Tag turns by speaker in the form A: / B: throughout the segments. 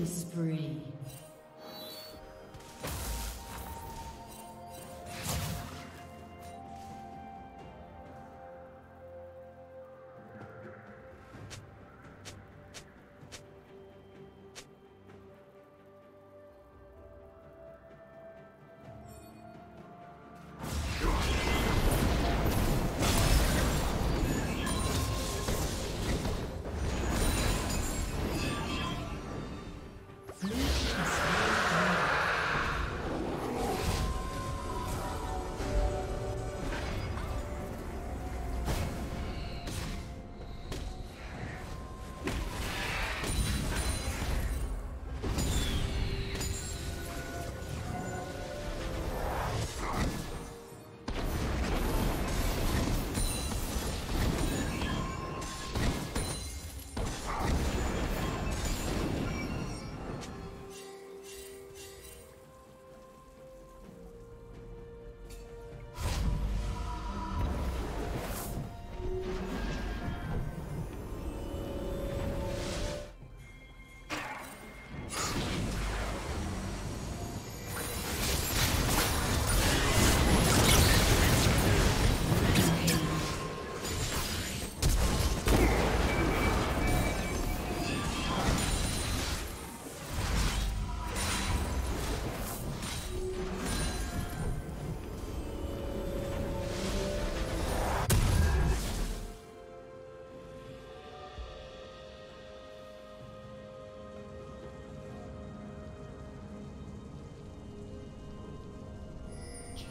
A: Killing spree.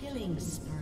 A: Killing spree.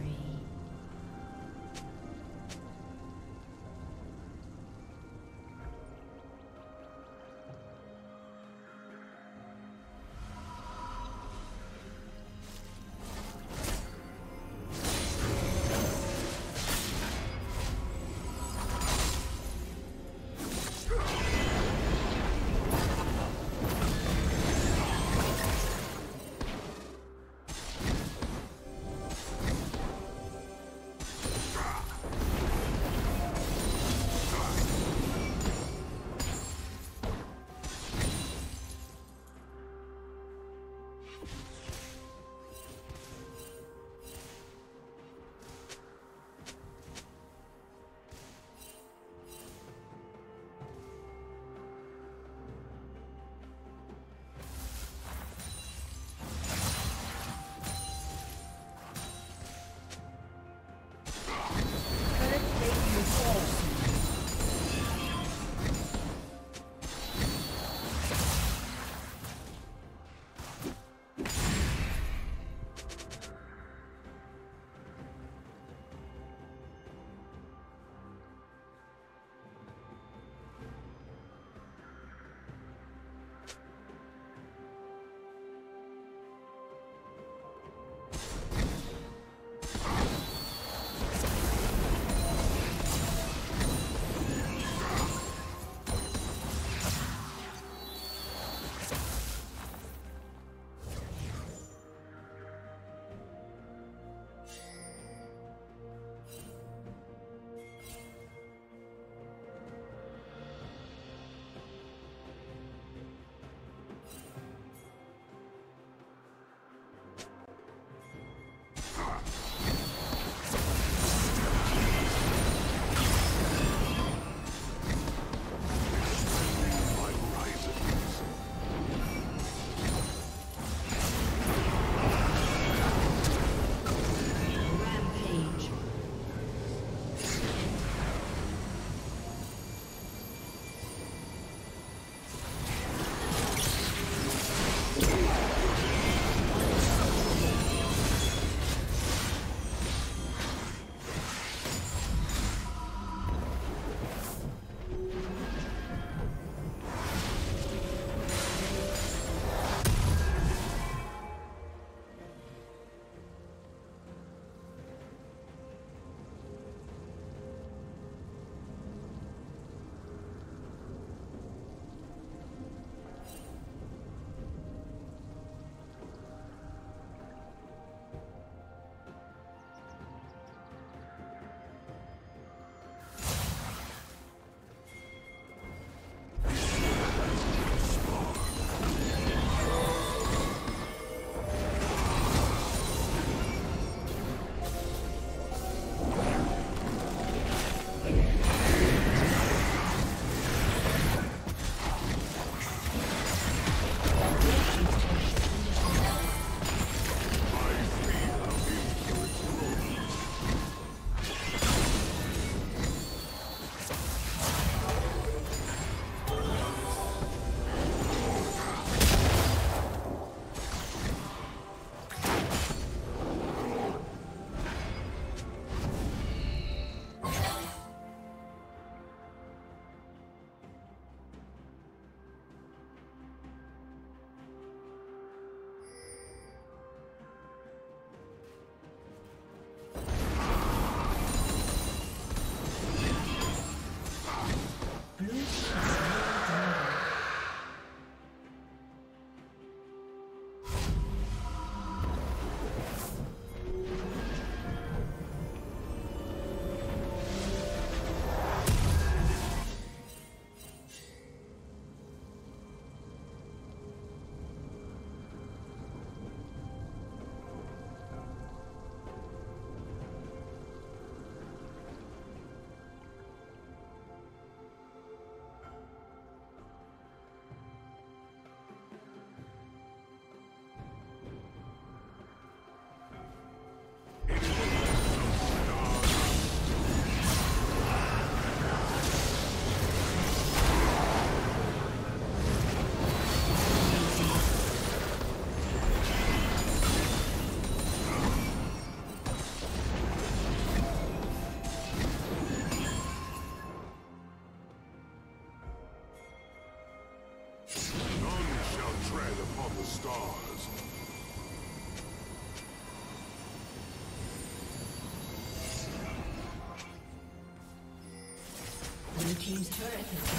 A: Team's turret has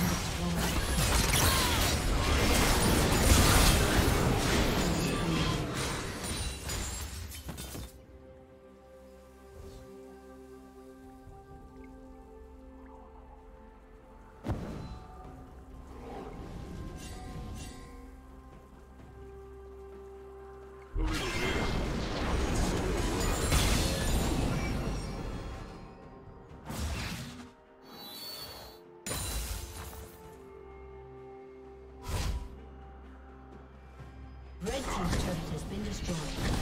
A: been destroyed.